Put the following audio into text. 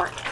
Bye.